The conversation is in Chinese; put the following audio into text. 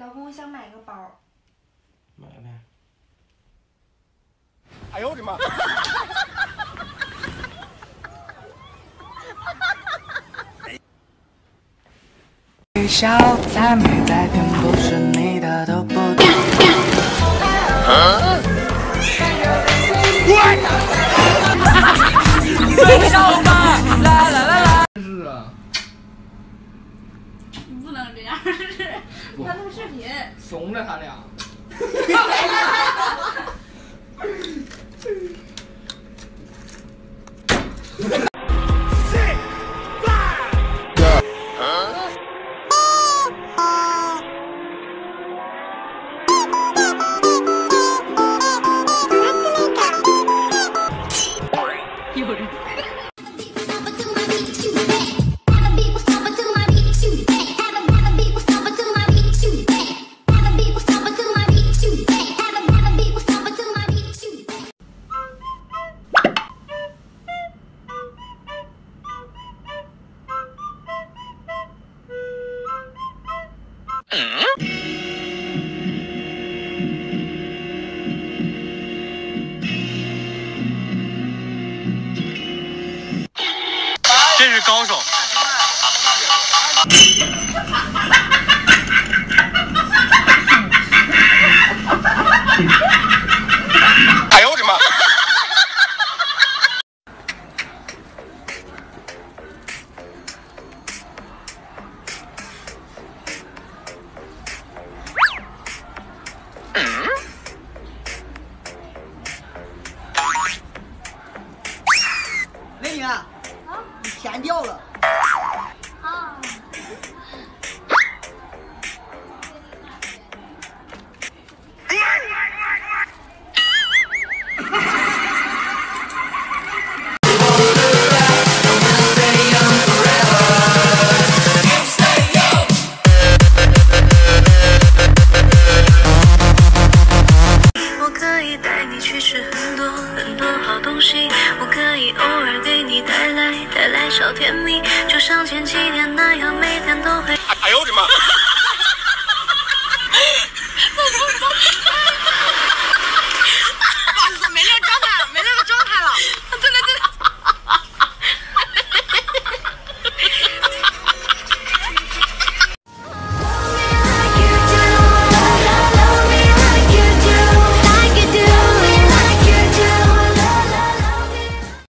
老公，我想买个包。买呗。哎呦我的妈！微笑再美再甜，都是你不能这样，他录视频。怂了他俩。这是高手。美女啊，你钱掉了。啊。偶尔给你带来带来小甜蜜，就像前几天那样，每天都会。哎呦我的妈！